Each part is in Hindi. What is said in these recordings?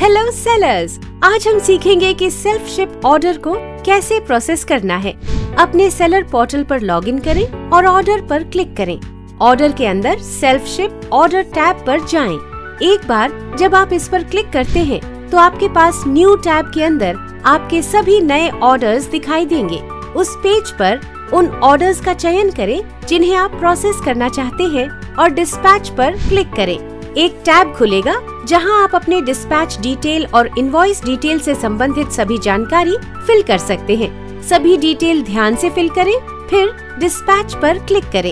हेलो सेलर्स आज हम सीखेंगे कि सेल्फ शिप ऑर्डर को कैसे प्रोसेस करना है। अपने सेलर पोर्टल पर लॉगिन करें और ऑर्डर पर क्लिक करें। ऑर्डर के अंदर सेल्फ शिप ऑर्डर टैब पर जाएँ। एक बार जब आप इस पर क्लिक करते हैं तो आपके पास न्यू टैब के अंदर आपके सभी नए ऑर्डर्स दिखाई देंगे। उस पेज पर उन ऑर्डर्स का चयन करें जिन्हें आप प्रोसेस करना चाहते हैं और डिस्पैच पर क्लिक करें। एक टैब खुलेगा, जहाँ आप अपने डिस्पैच डिटेल और इनवॉइस डिटेल से संबंधित सभी जानकारी फिल कर सकते हैं। सभी डिटेल ध्यान से फिल करें, फिर डिस्पैच पर क्लिक करें।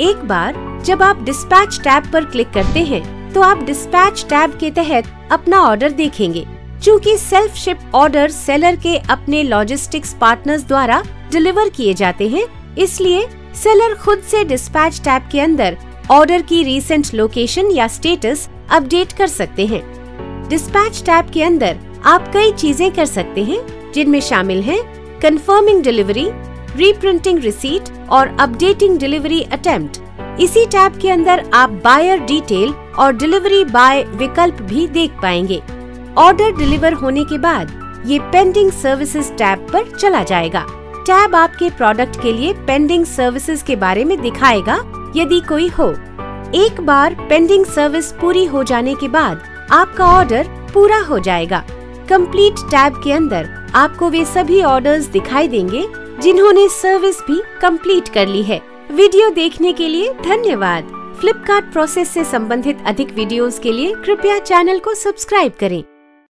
एक बार जब आप डिस्पैच टैब पर क्लिक करते हैं तो आप डिस्पैच टैब के तहत अपना ऑर्डर देखेंगे। चूँकि सेल्फ शिप ऑर्डर सेलर के अपने लॉजिस्टिक्स पार्टनर्स द्वारा डिलीवर किए जाते हैं, इसलिए सेलर खुद से डिस्पैच टैब के अंदर ऑर्डर की रीसेंट लोकेशन या स्टेटस अपडेट कर सकते हैं। डिस्पैच टैब के अंदर आप कई चीज़ें कर सकते हैं, जिनमें शामिल हैं कंफर्मिंग डिलीवरी रीप्रिंटिंग रिसीट और अपडेटिंग डिलीवरी अटेम्प्ट इसी टैब के अंदर आप बायर डिटेल और डिलीवरी बाय विकल्प भी देख पाएँगे। ऑर्डर डिलीवर होने के बाद ये पेंडिंग सर्विसेज़ टैब पर चला जाएगा। टैब आपके प्रोडक्ट के लिए पेंडिंग सर्विसेज़ के बारे में दिखाएगा यदि कोई हो, एक बार पेंडिंग सर्विस पूरी हो जाने के बाद आपका ऑर्डर पूरा हो जाएगा। कंप्लीट टैब के अंदर आपको वे सभी ऑर्डर्स दिखाई देंगे, जिन्होंने सर्विस भी कंप्लीट कर ली है। वीडियो देखने के लिए धन्यवाद। फ्लिपकार्ट प्रोसेस से संबंधित अधिक वीडियोस के लिए कृपया चैनल को सब्सक्राइब करें।